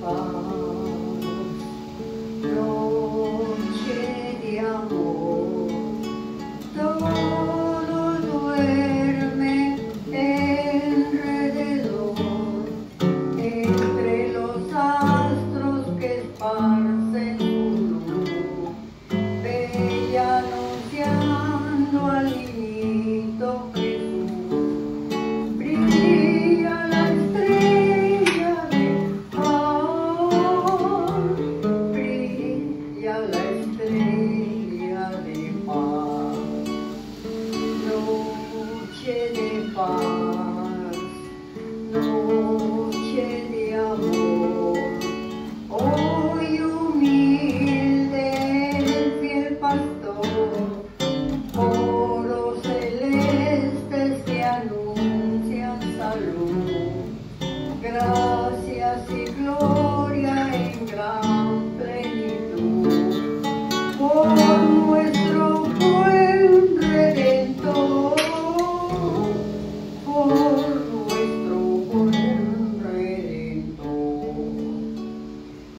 方，融却掉我。noche de amor. Hoy humilde el fiel pastor, coro celeste que anuncian salud. Gracias